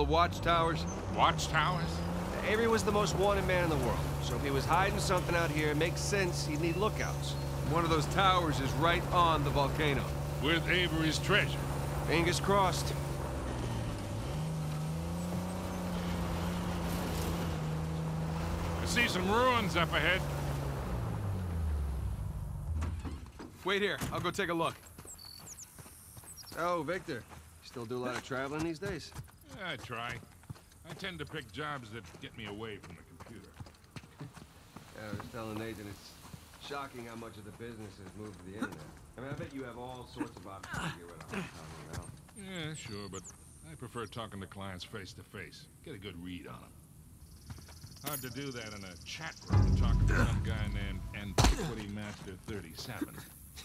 of watchtowers? Watchtowers? Avery was the most wanted man in the world, so if he was hiding something out here, it makes sense he'd need lookouts. One of those towers is right on the volcano. With Avery's treasure. Fingers crossed. I see some ruins up ahead. Wait here, I'll go take a look. Oh, Victor. You still do a lot of traveling these days? I try. I tend to pick jobs that get me away from the computer. Yeah, I was telling Nathan it's shocking how much of the business has moved to the internet. I mean, I bet you have all sorts of options to figure out how to about. Yeah, sure, but I prefer talking to clients face to face. Get a good read on them. Hard to do that in a chat room talking to some guy named Antiquity Master 37.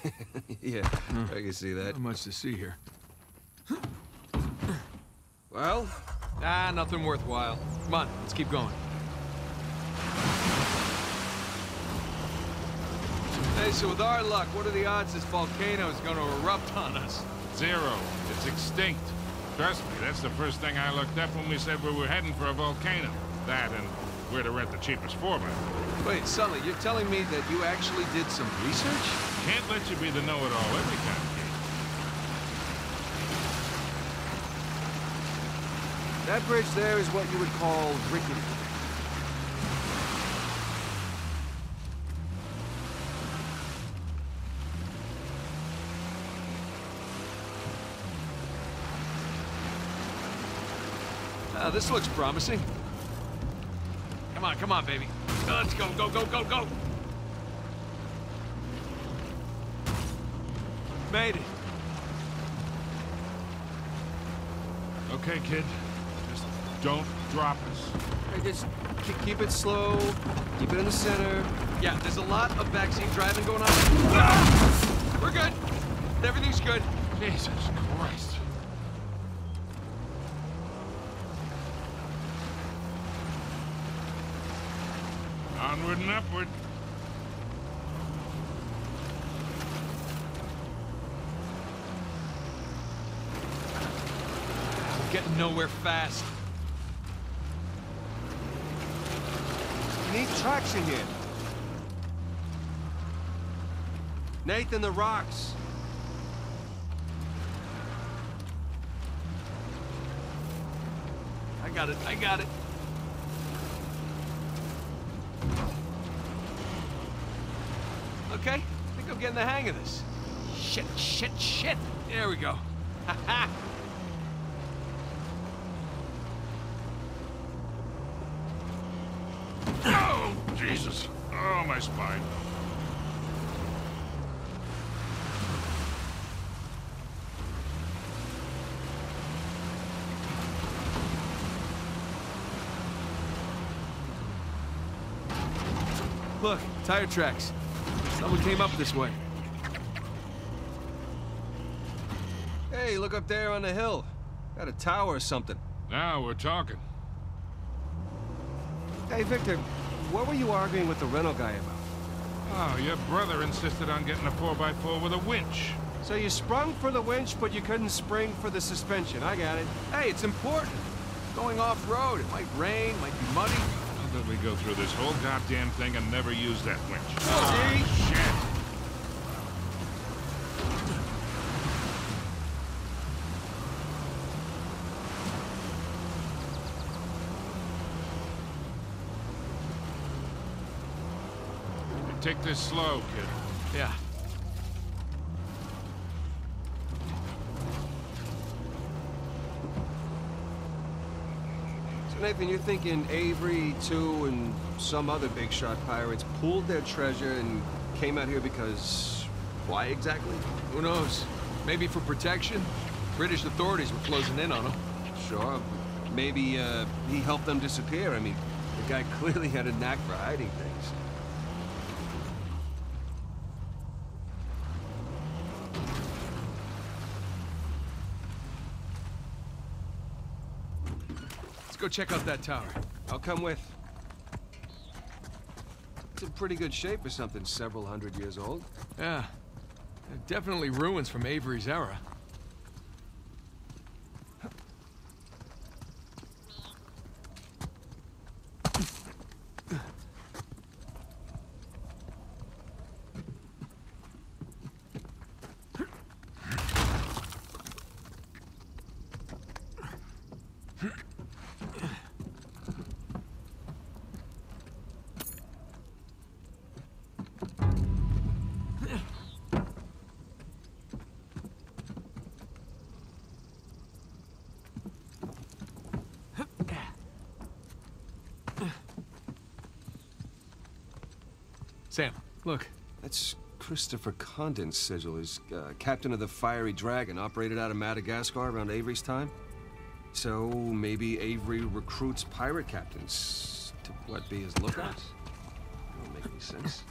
yeah, I can see that. Not much to see here. Well, Ah, nothing worthwhile. Come on, let's keep going. Hey, so with our luck, what are the odds this volcano is going to erupt on us? Zero. It's extinct. Trust me, that's the first thing I looked up when we said we were heading for a volcano. That and where to rent the cheapest 4 by Wait, Sully, you're telling me that you actually did some research? Can't let you be the know-it-all every time, kid. That bridge there is what you would call rickety. Ah, this looks promising. Come on, come on, baby. Let's go, go, go, go, go! Made it. Okay, kid. Just don't drop us. Hey, just keep, keep it slow, keep it in the center. Yeah, there's a lot of backseat driving going on. Ah! We're good. Everything's good. Jesus Christ. Onward and upward. Getting nowhere fast. You need traction here. Nathan, the rocks. I got it, I got it. Okay, I think I'm getting the hang of this. Shit, shit, shit. There we go. Ha ha. Oh, Jesus. Oh, my spine. Look, tire tracks. Someone came up this way. Hey, look up there on the hill. Got a tower or something. Now we're talking. Hey, Victor, what were you arguing with the rental guy about? Oh, your brother insisted on getting a 4x4 with a winch. So you sprung for the winch, but you couldn't spring for the suspension. I got it. Hey, it's important. Going off-road, it might rain, might be muddy. How did we go through this whole goddamn thing and never use that winch? Oh, see? Shit. Take this slow, kid. Yeah. So, Nathan, you're thinking Avery, too, and some other big shot pirates pooled their treasure and came out here because... why exactly? Who knows? Maybe for protection? British authorities were closing in on them. Sure. Maybe, uh, he helped them disappear. I mean, the guy clearly had a knack for hiding things. Let's go check out that tower. I'll come with. It's in pretty good shape for something several hundred years old. Yeah. Definitely ruins from Avery's era. Sam, look. That's Christopher Condent's sigil. He's uh, captain of the Fiery Dragon, operated out of Madagascar around Avery's time. So maybe Avery recruits pirate captains to what be his lookouts? Don't make any sense.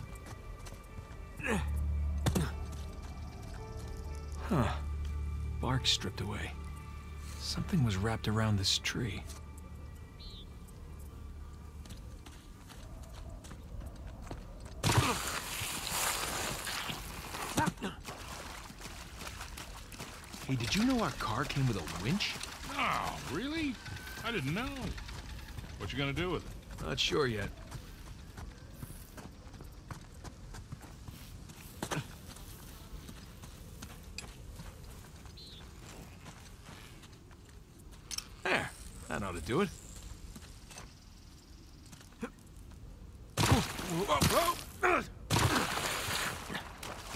Huh. Bark stripped away. Something was wrapped around this tree. Did you know our car came with a winch? Oh, really? I didn't know. What you gonna do with it? Not sure yet. There. That ought to do it.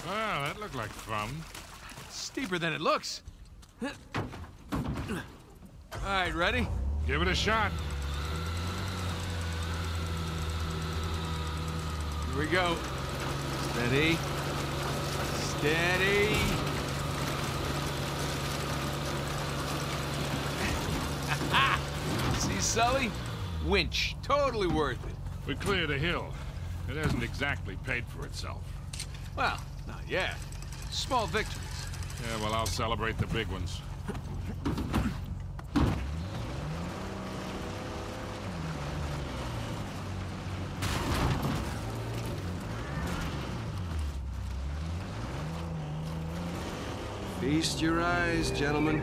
Well, that looked like fun. Steeper than it looks. All right, ready? Give it a shot. Here we go. Steady. Steady. See, Sully? Winch. Totally worth it. We cleared a hill. It hasn't exactly paid for itself. Well, not yet. Small victories. Yeah, well, I'll celebrate the big ones. Feast your eyes, gentlemen.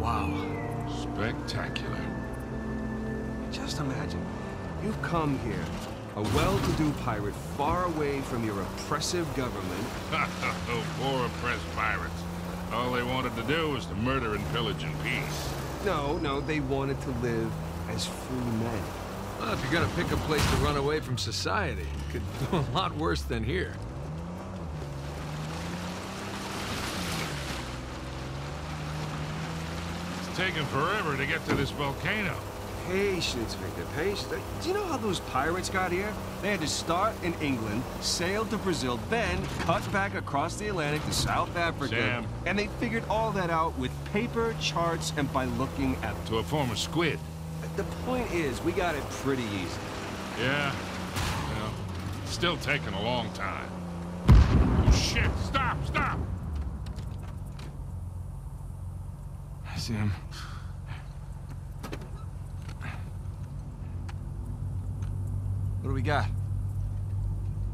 Wow. Spectacular. Just imagine. You've come here, a well-to-do pirate far away from your oppressive government. Ha! oh, poor oppressed pirates. All they wanted to do was to murder and pillage in peace. No, no, they wanted to live as free men. Well, if you're gonna pick a place to run away from society, you could do a lot worse than here. It's taken forever to get to this volcano. Patience, Victor, patience. Do you know how those pirates got here? They had to start in England, sail to Brazil, then cut back across the Atlantic to South Africa. Sam. And they figured all that out with paper, charts, and by looking at... To a form of squid. The point is, we got it pretty easy. Yeah. Well, still taking a long time. Oh, shit! Stop! Stop! Sam. What do we got?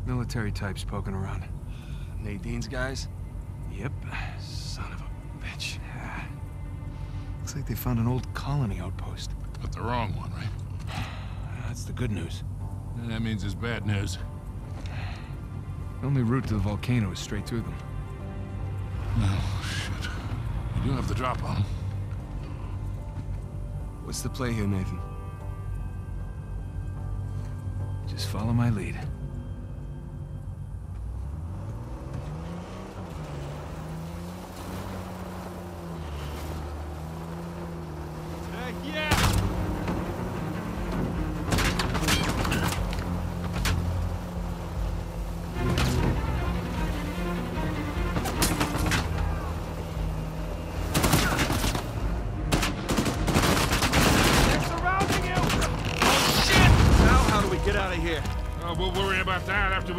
Military types poking around. Nadine's guys? Yep. Son of a bitch. Looks like they found an old colony outpost. But the wrong one, right? That's the good news. That means it's bad news. The only route to the volcano is straight through them. Oh, shit. You do have the drop on 'em. What's the play here, Nathan? Just follow my lead.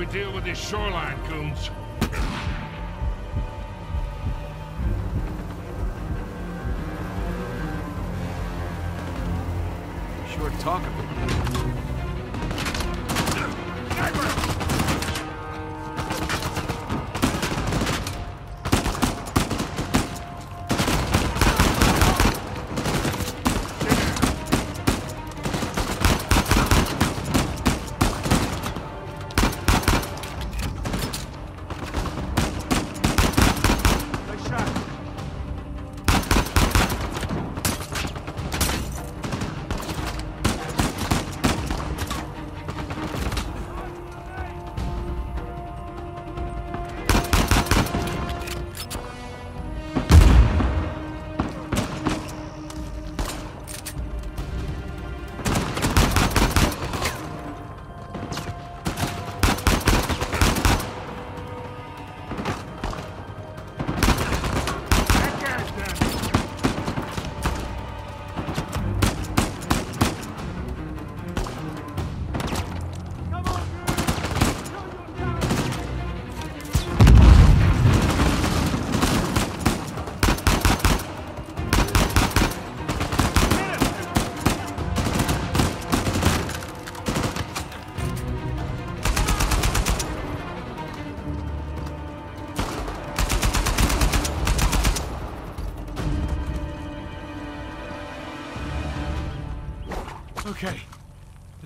We deal with these shoreline goons. Short talk about Nice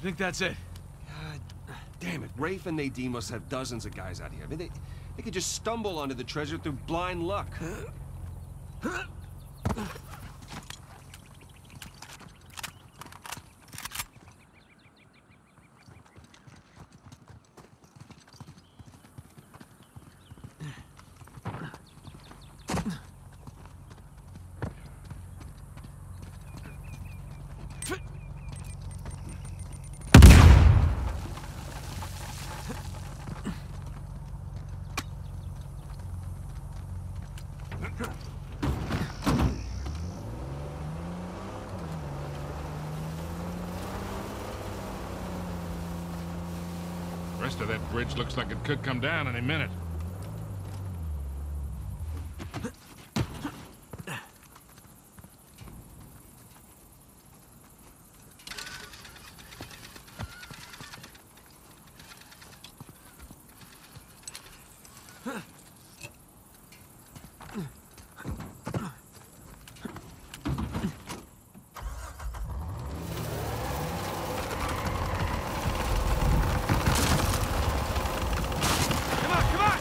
think that's it. God damn it. Rafe and Nadine must have dozens of guys out here. I mean, they, they could just stumble onto the treasure through blind luck. rest of that bridge looks like it could come down any minute. Come on, come on!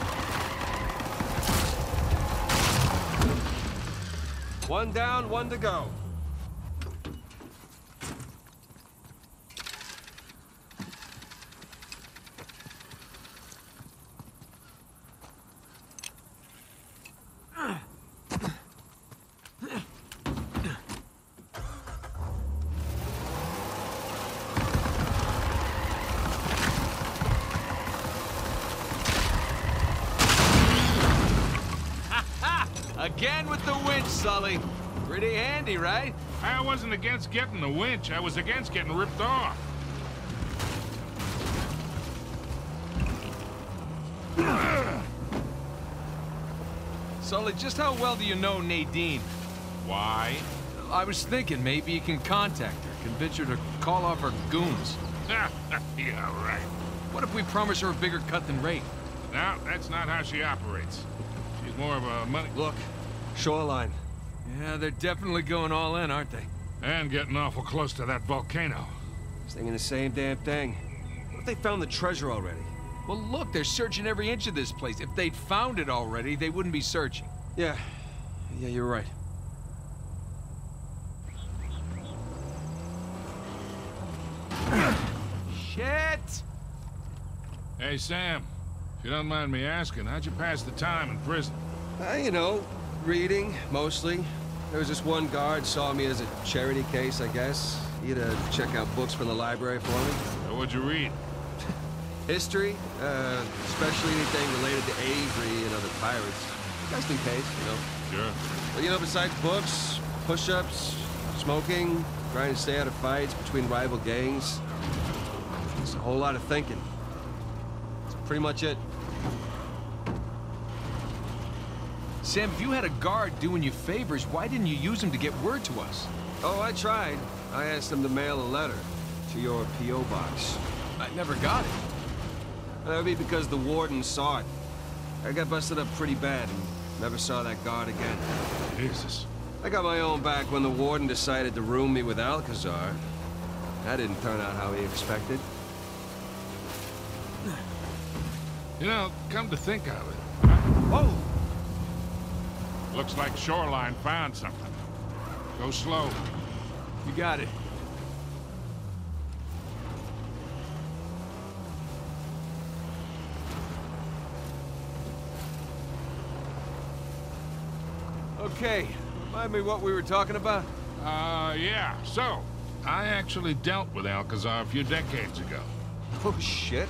One down, one to go. Again with the winch, Sully. Handy, right? I wasn't against getting the winch. I was against getting ripped off. Sully, just how well do you know Nadine? Why? I was thinking maybe you can contact her, convince her to call off her goons. yeah, right. What if we promise her a bigger cut than Rafe? No, that's not how she operates. She's more of a money... Look, shoreline. Yeah, they're definitely going all in, aren't they? And getting awful close to that volcano. Thinking the same damn thing. What if they found the treasure already? Well, look, they're searching every inch of this place. If they'd found it already, they wouldn't be searching. Yeah. Yeah, you're right. Shit! Hey, Sam. If you don't mind me asking, how'd you pass the time in prison? Uh, you know, reading, mostly. There was this one guard saw me as a charity case, I guess. He had to check out books from the library for me. What'd you read? History, uh, especially anything related to Avery and other pirates. Just in case, you know. Sure. But you know, besides books, push-ups, smoking, trying to stay out of fights between rival gangs, it's a whole lot of thinking. That's pretty much it. Sam, if you had a guard doing you favors, why didn't you use him to get word to us? Oh, I tried. I asked him to mail a letter to your P.O. box. I never got it. Uh, that would be because the warden saw it. I got busted up pretty bad and never saw that guard again. Jesus. I got my own back when the warden decided to room me with Alcazar. That didn't turn out how he expected. You know, come to think of it, Oh! Looks like Shoreline found something. Go slow. You got it. Okay, remind me what we were talking about? Uh, yeah. So, I actually dealt with Alcazar a few decades ago. Oh, shit.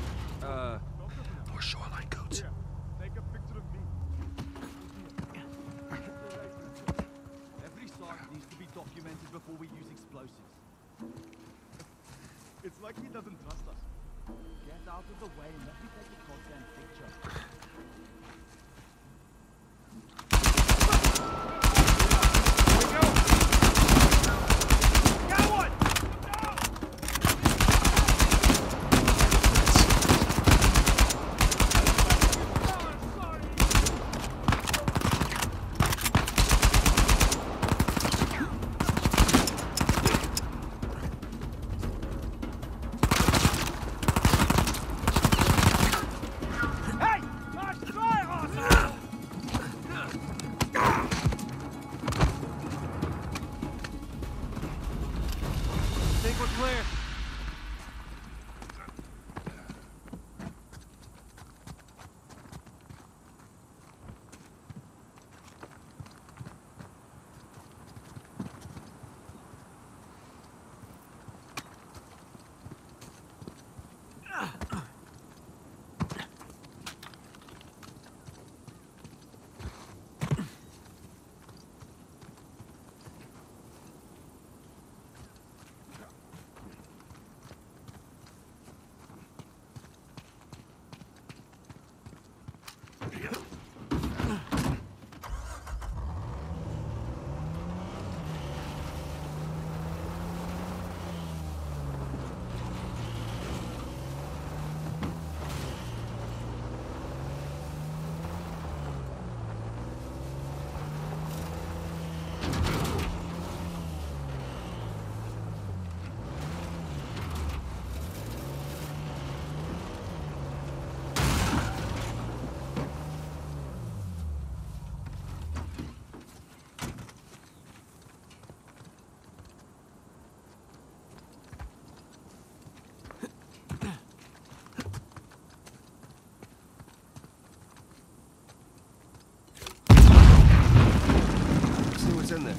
Clear. Let's see what's in there.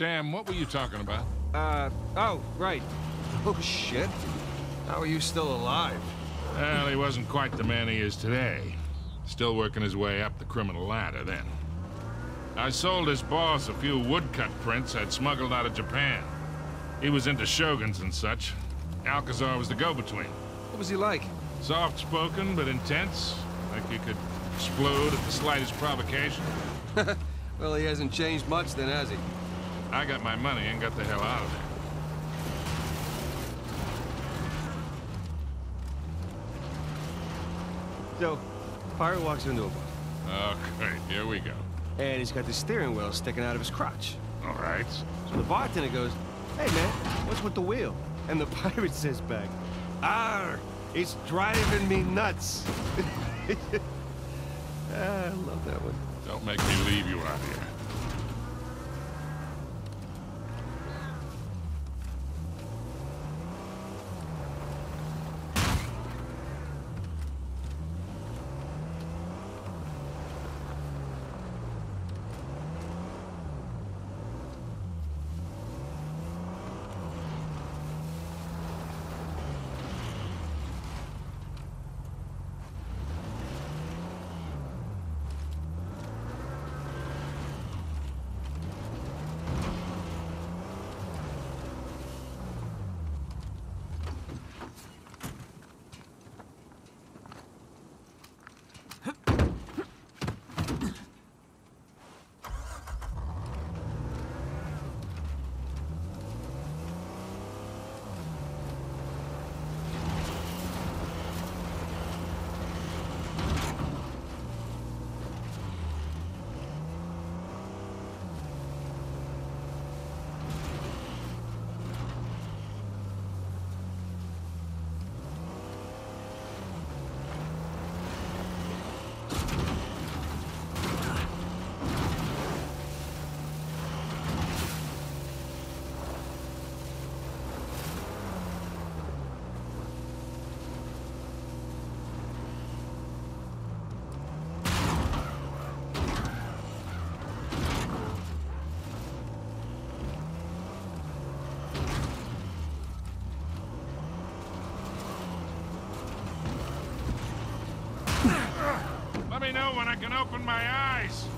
Sam, what were you talking about? Uh, oh, right. Oh, shit. How are you still alive? Well, he wasn't quite the man he is today. Still working his way up the criminal ladder then. I sold his boss a few woodcut prints I'd smuggled out of Japan. He was into shoguns and such. Alcazar was the go-between. What was he like? Soft-spoken but intense, like he could explode at the slightest provocation. Well, he hasn't changed much then, has he? I got my money and got the hell out of there. So, Pirate walks into a bar, Okay, here we go. and he's got the steering wheel sticking out of his crotch. All right. So the bartender goes, Hey man, what's with the wheel? And the pirate says back, "Ah, it's driving me nuts. ah, I love that one. Don't make me leave you out here. When I can open my eyes.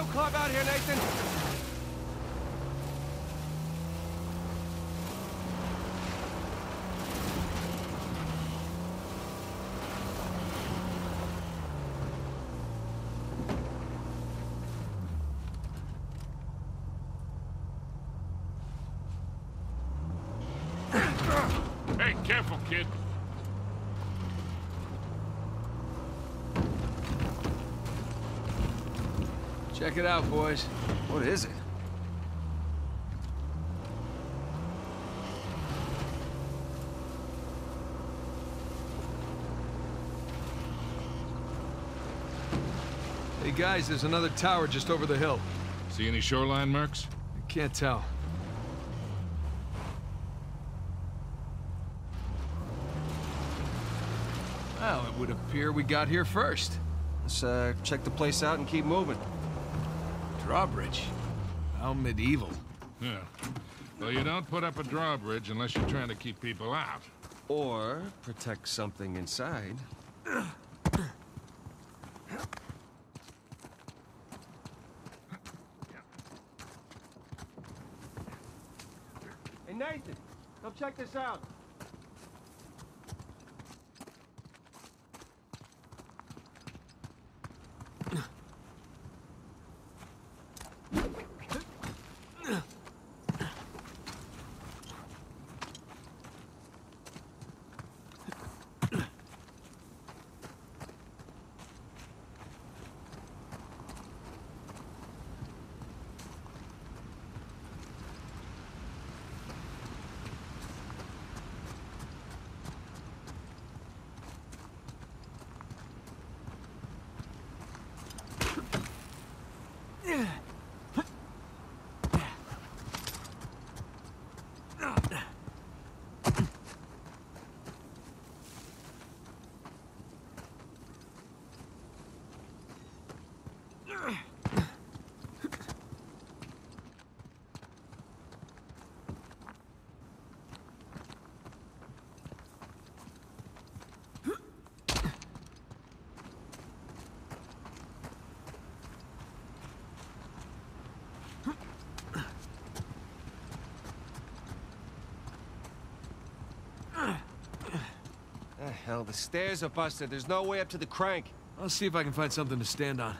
Auto club out here, Nathan. Hey, careful, kid. Check it out, boys. What is it? Hey, guys, there's another tower just over the hill. See any shoreline marks? I can't tell. Well, it would appear we got here first. Let's uh, check the place out and keep moving. Drawbridge. How medieval. Yeah. Well, you don't put up a drawbridge unless you're trying to keep people out. Or protect something inside. Hey, Nathan, come check this out. Hell, the stairs are busted. There's no way up to the crank. I'll see if I can find something to stand on.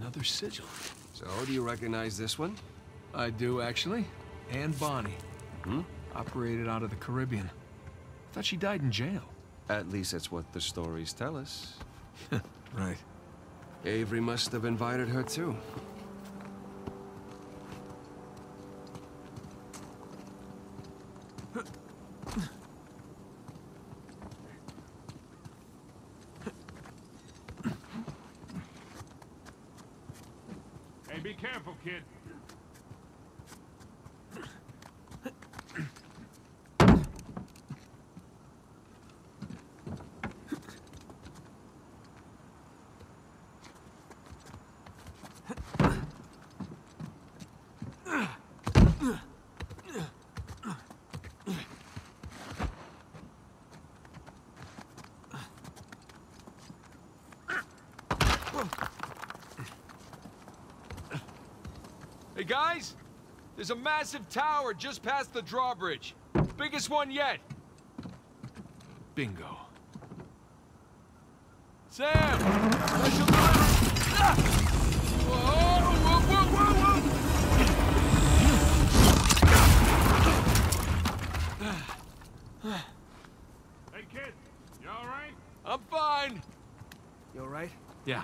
Another sigil. So, do you recognize this one? I do, actually. Anne Bonny. Hmm? Operated out of the Caribbean. Thought she died in jail. At least that's what the stories tell us. Right. Avery must have invited her too. Hey, be careful, kid. Guys! There's a massive tower just past the drawbridge. Biggest one yet. Bingo. Sam! Special! Ah! Whoa, whoa, whoa, whoa, whoa! Hey, kid. You all right? I'm fine. You alright? Yeah.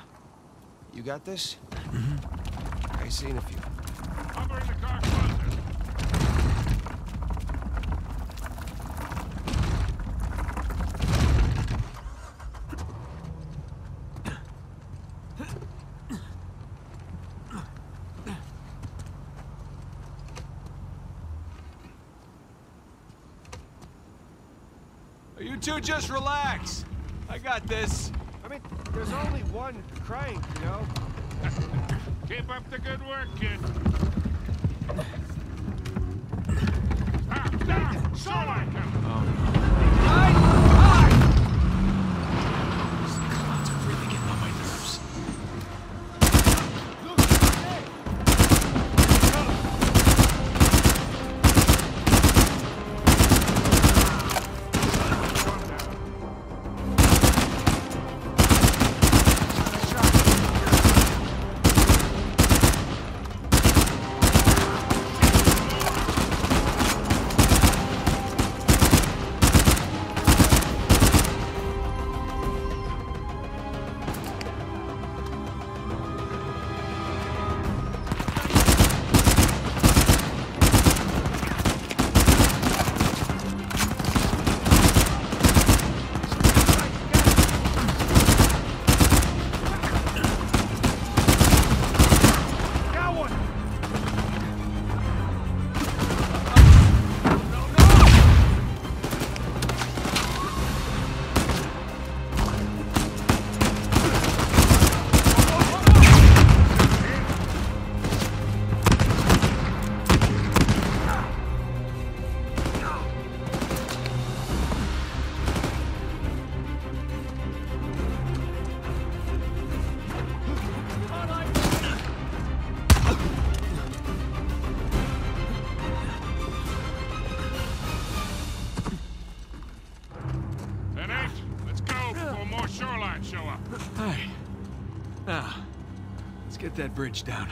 You got this? Mm-hmm. I seen a few. Hover in the car closer. Two just relax. I got this. I mean, there's only one crank, you know? Keep up the good work, kid. Ah, ah, shoreline coming. Bridge down.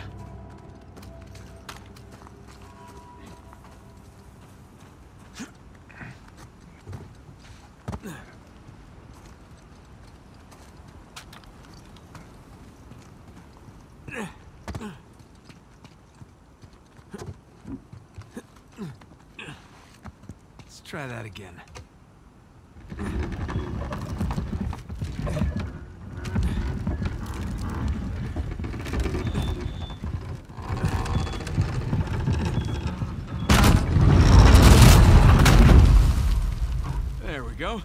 Let's try that again. There we go.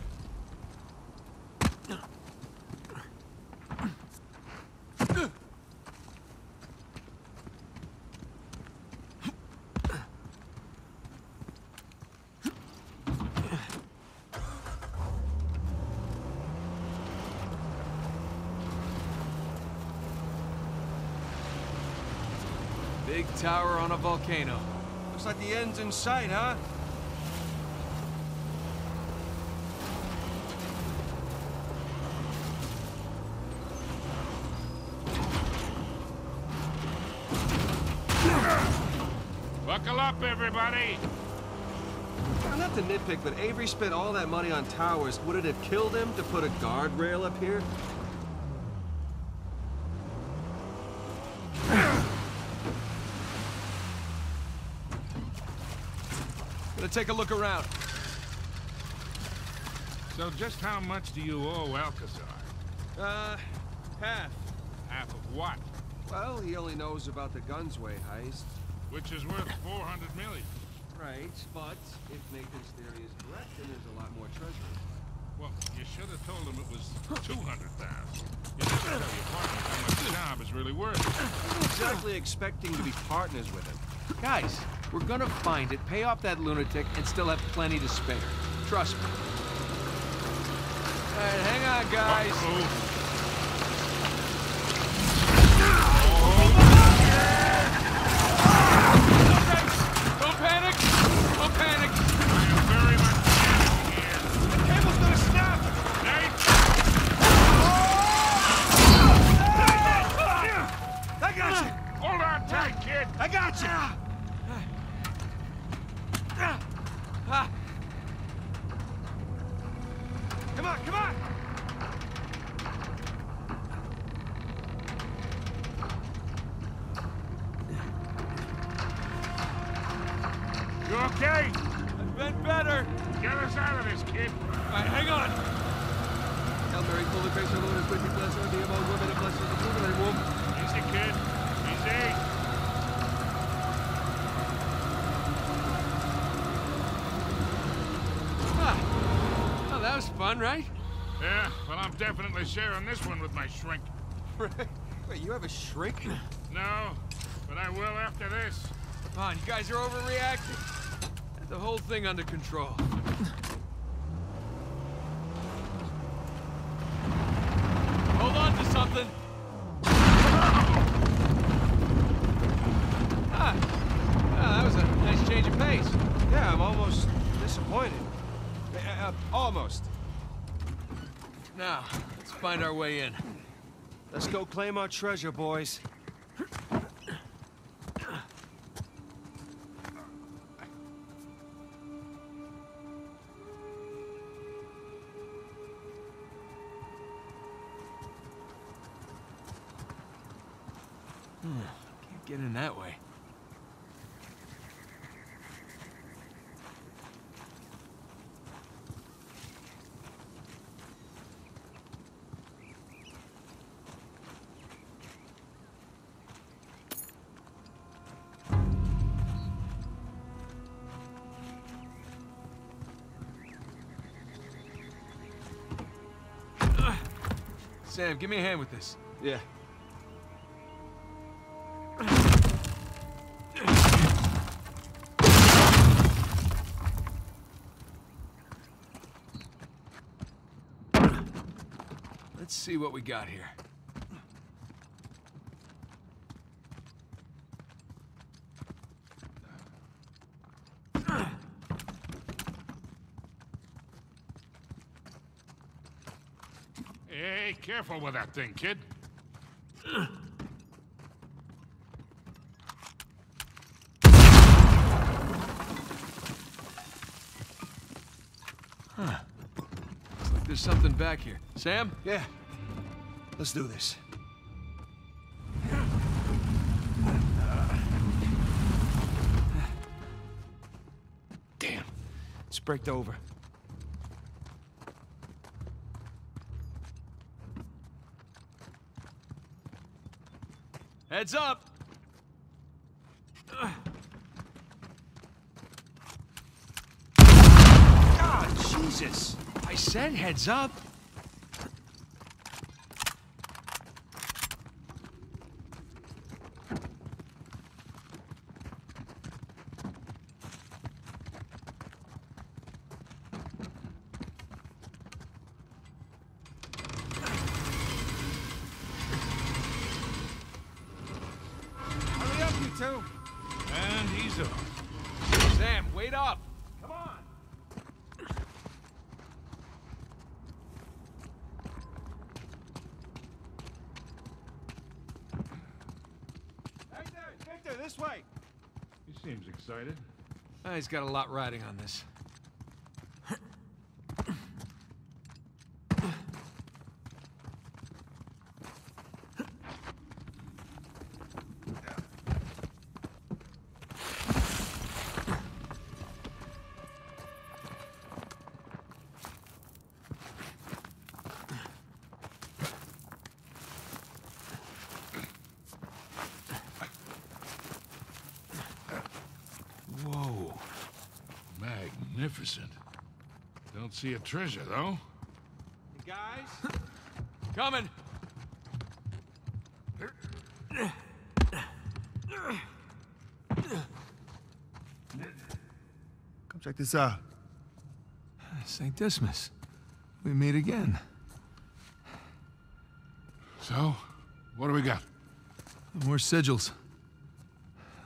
Big tower on a volcano. Looks like the end's in sight, huh? Buckle up, everybody. Now, Not to nitpick, but Avery spent all that money on towers. Would it have killed him to put a guardrail up here? Take a look around. So just how much do you owe Alcazar? Uh, half. Half of what? Well, he only knows about the Gunsway heist. Which is worth 400 million. Right, but if Nathan's theory is correct, then there's a lot more treasure. Well, you should have told him it was 200,000. You never tell your partner how much the job is really worth. I wasn't exactly expecting to be partners with him. Guys, we're gonna find it, pay off that lunatic, and still have plenty to spare. Trust me. All right, hang on, guys. Uh-oh. Don't panic! Don't panic! The cable's gonna stop! I am very sharing this one with my shrink. Wait, you have a shrink? No, but I will after this. Come on, you guys are overreacting. Get the whole thing under control. Hold on to something. Ah, ah, that was a nice change of pace. Yeah, I'm almost disappointed. Uh, uh, almost. Now, let's find our way in. Let's go claim our treasure, boys. Hmm, can't get in that way. Sam, give me a hand with this. Yeah. Let's see what we got here. Hey, careful with that thing, kid. Huh. Looks like there's something back here. Sam? Yeah. Let's do this. Damn. It's braked over. Heads up! God, Jesus! I said heads up. Hurry up, you two! And he's off. Sam, wait up. Come on! Victor! Victor, this way! He seems excited. Ah, he's got a lot riding on this. Whoa. Magnificent. Don't see a treasure, though. Hey, guys? Coming. Come check this out. St. Dismas. We meet again. So, what do we got? More sigils.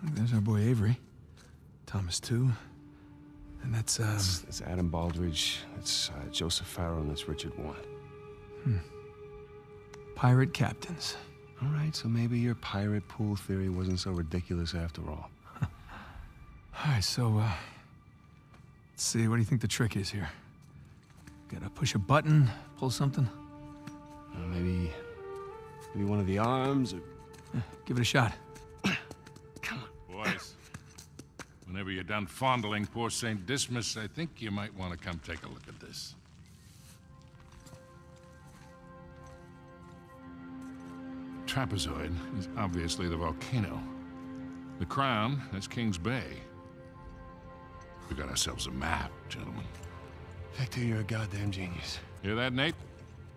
There's our boy Avery. Thomas, too. And that's, um... That's, that's Adam Baldridge, that's uh, Joseph Farrow, and that's Richard Warren. pirate captains. All right, so maybe your pirate pool theory wasn't so ridiculous after all. All right, so, uh... Let's see, what do you think the trick is here? Gotta push a button, pull something? Uh, maybe, maybe one of the arms, or Give it a shot. Whenever you're done fondling poor St. Dismas, I think you might want to come take a look at this. Trapezoid is obviously the volcano. The crown is King's Bay. We got ourselves a map, gentlemen. Victor, you're a goddamn genius. Hear that, Nate?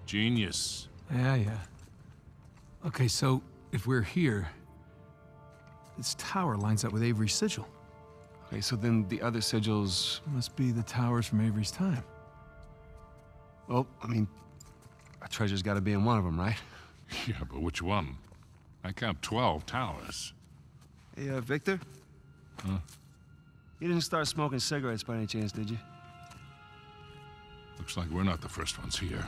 Genius. Yeah, yeah. Okay, so if we're here, this tower lines up with Avery's sigil. Okay, so then the other sigils. Must be the towers from Avery's time. Well, I mean, a treasure's got to be in one of them, right? Yeah, but which one? I count 12 towers. Hey, uh, Victor? Huh? You didn't start smoking cigarettes by any chance, did you? Looks like we're not the first ones here.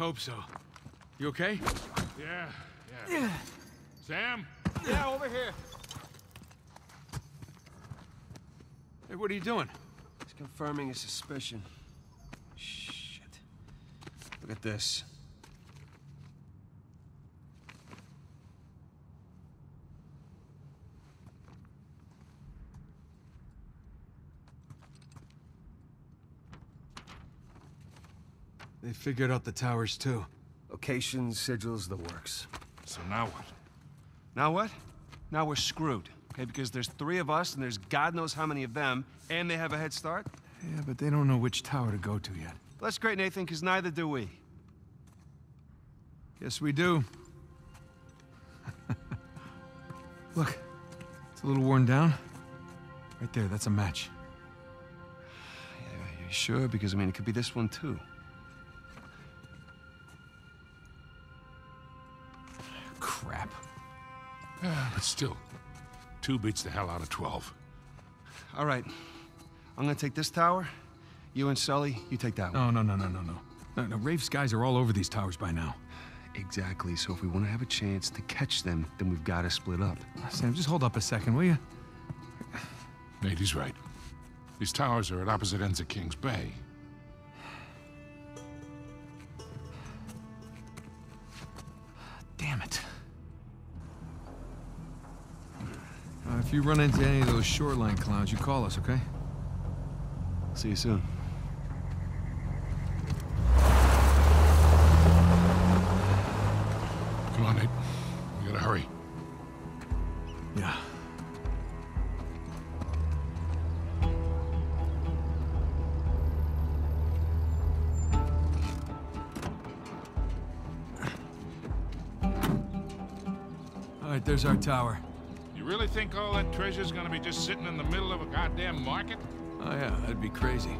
Hope so. You okay? Yeah, yeah. Sam? Yeah, over here. Hey, what are you doing? He's confirming a suspicion. Shit. Look at this. They figured out the towers too. Locations, sigils, the works. So now what? Now what? Now we're screwed. Okay, because there's three of us and there's God knows how many of them, and they have a head start. Yeah, but they don't know which tower to go to yet. That's great, Nathan, because neither do we. Yes, we do. Look, it's a little worn down. Right there, that's a match. Yeah, you sure? Because, I mean, it could be this one, too. But still, two beats the hell out of 12. All right. I'm gonna take this tower. You and Sully, you take that one. No, no, no, no, no, no. No, no, Rafe's guys are all over these towers by now. Exactly. So if we want to have a chance to catch them, then we've got to split up. Sam, just hold up a second, will you? Nate, he's right. These towers are at opposite ends of King's Bay. If you run into any of those shoreline clowns, you call us, okay? See you soon. Come on, Nate. We gotta hurry. Yeah. All right, there's our tower. You really think all that treasure's gonna be just sitting in the middle of a goddamn market? Oh yeah, that'd be crazy.